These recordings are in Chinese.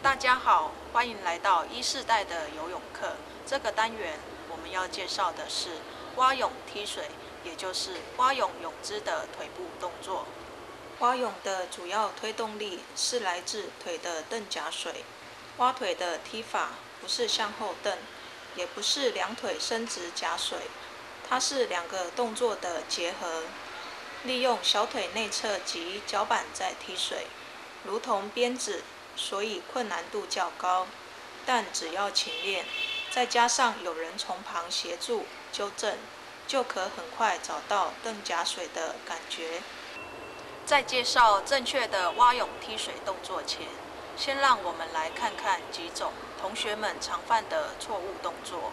大家好，欢迎来到一世代的游泳课。这个单元我们要介绍的是蛙泳踢水，也就是蛙泳泳姿的腿部动作。蛙泳的主要推动力是来自腿的蹬夹水。蛙腿的踢法不是向后蹬，也不是两腿伸直夹水，它是两个动作的结合，利用小腿内侧及脚板在踢水，如同鞭子。所以困难度较高，但只要勤练，再加上有人从旁协助纠正，就可很快找到蹬夹水的感觉。在介绍正确的蛙泳踢水动作前，先让我们来看看几种同学们常犯的错误动作。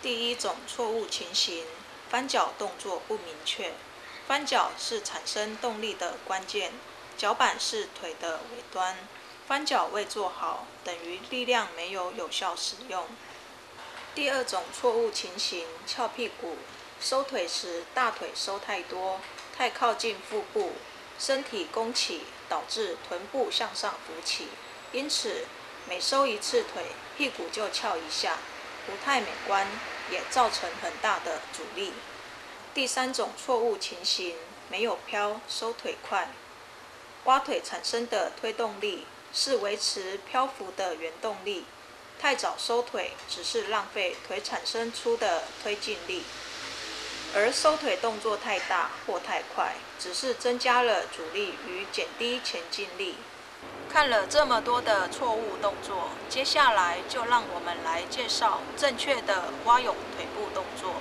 第一种错误情形：翻脚动作不明确。翻脚是产生动力的关键，脚板是腿的尾端。翻脚未做好，等于力量没有有效使用。第二种错误情形：翘屁股，收腿时大腿收太多，太靠近腹部，身体弓起，导致臀部向上浮起，因此每收一次腿，屁股就翘一下，不太美观，也造成很大的阻力。第三种错误情形：没有飘，收腿快，蛙腿产生的推动力。是维持漂浮的原动力，太早收腿只是浪费腿产生出的推进力，而收腿动作太大或太快，只是增加了阻力与减低前进力。看了这么多的错误动作，接下来就让我们来介绍正确的蛙泳腿部动作。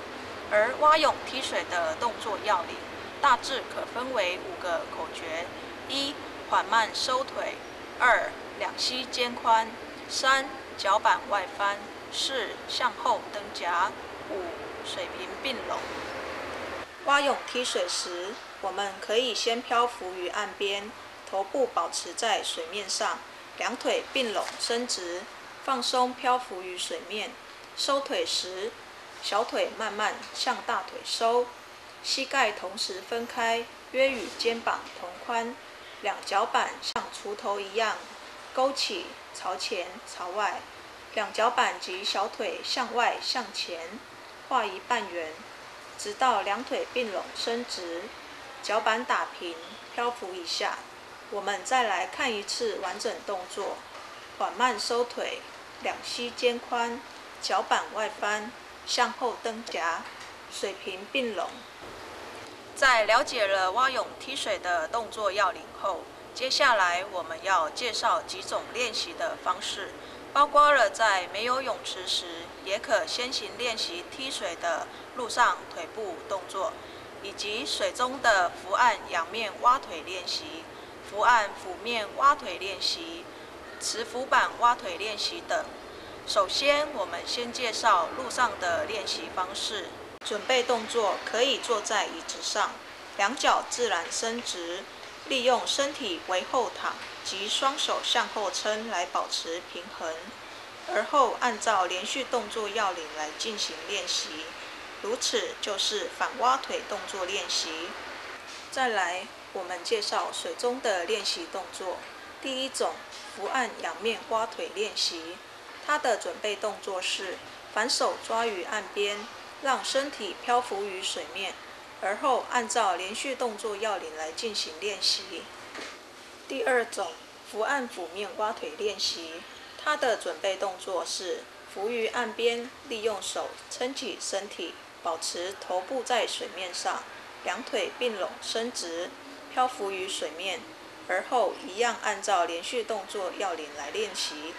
而蛙泳踢水的动作要领大致可分为五个口诀：一、缓慢收腿。二两膝肩宽，三脚板外翻，四向后蹬夹，五水平并拢。蛙泳踢水时，我们可以先漂浮于岸边，头部保持在水面上，两腿并拢伸直，放松漂浮于水面。收腿时，小腿慢慢向大腿收，膝盖同时分开，约与肩膀同宽。两脚板像锄头一样勾起，朝前朝外，两脚板及小腿向外向前画一半圆，直到两腿并拢伸直，脚板打平，漂浮一下。我们再来看一次完整动作：缓慢收腿，两膝肩宽，脚板外翻，向后蹬夹，水平并拢。在了解了蛙泳踢水的动作要领后，接下来我们要介绍几种练习的方式，包括了在没有泳池时，也可先行练习踢水的陆上腿部动作，以及水中的伏案仰面蛙腿练习、伏案俯面蛙腿练习、持浮板蛙腿练习等。首先，我们先介绍陆上的练习方式。准备动作可以坐在椅子上，两脚自然伸直，利用身体为后躺及双手向后撑来保持平衡。而后按照连续动作要领来进行练习，如此就是反蛙腿动作练习。再来，我们介绍水中的练习动作。第一种伏案仰面蛙腿练习，它的准备动作是反手抓于岸边。让身体漂浮于水面，而后按照连续动作要领来进行练习。第二种伏案俯面蛙腿练习，它的准备动作是浮于岸边，利用手撑起身体，保持头部在水面上，两腿并拢伸直，漂浮于水面，而后一样按照连续动作要领来练习。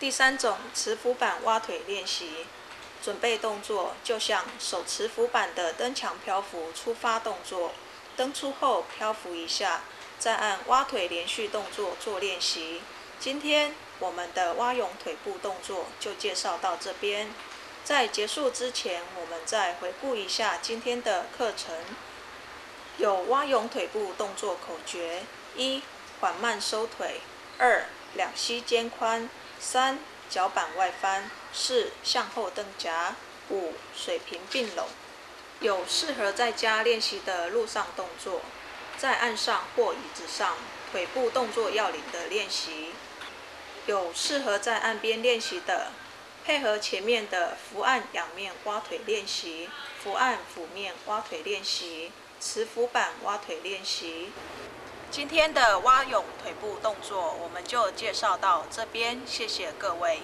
第三种持浮板蛙腿练习。准备动作就像手持浮板的蹬墙漂浮出发动作，蹬出后漂浮一下，再按蛙腿连续动作做练习。今天我们的蛙泳腿部动作就介绍到这边。在结束之前，我们再回顾一下今天的课程。有蛙泳腿部动作口诀：一、缓慢收腿；二、两膝肩宽；三。脚板外翻，四向后蹬夹，五水平并拢。有适合在家练习的路上动作，在岸上或椅子上腿部动作要领的练习。有适合在岸边练习的，配合前面的伏案仰面蛙腿练习，伏案俯面蛙腿练习，磁浮板蛙腿练习。今天的蛙泳腿部动作我们就介绍到这边，谢谢各位。